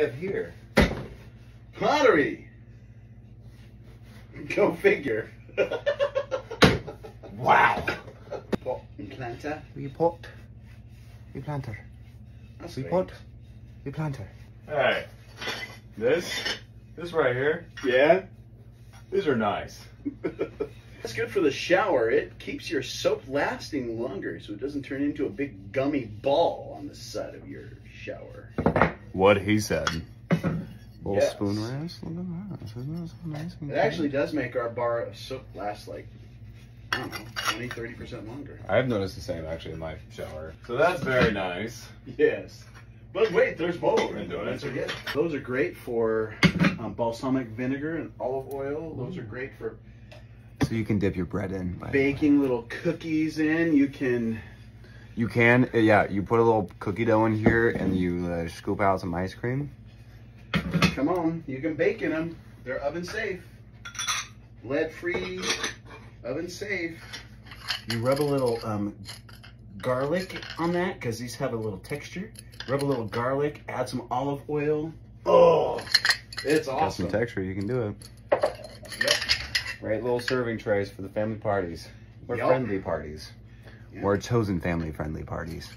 have here? Pottery. Go figure. Wow. Pot and planta. We pot. We planter. That's We pot. We planter. Hey, this, this right here, Yeah. these are nice. That's good for the shower. It keeps your soap lasting longer so it doesn't turn into a big gummy ball on the side of your shower. What he said. Little Yes. spoon rest. Look at that. Isn't that so nice? It actually does make our bar of soap last like, I don't know, 20, 30% longer. I've noticed the same actually in my shower. So that's very nice. Yes. But wait, there's doing it. Those are great for um, balsamic vinegar and olive oil. Those are great for So you can dip your bread in. by the way. baking little cookies in. You can You can, uh, yeah. You put a little cookie dough in here, and you uh, scoop out some ice cream. come on. You can bake in them. They're oven safe, lead free, oven safe. You rub a little um, garlic on that because these have a little texture. Rub a little garlic. Add some olive oil. Oh, it's Got awesome. some texture. You can do it. Yep. Right, little serving trays for the family parties or Yup. friendly parties Yeah. or chosen family friendly parties.